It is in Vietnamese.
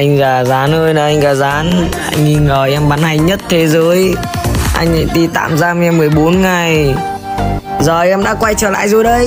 Anh gà rán ơi là anh gà rán. Anh nghi ngờ em bắn hay nhất thế giới. Anh lại đi tạm giam em 14 ngày. Giờ em đã quay trở lại rồi đây.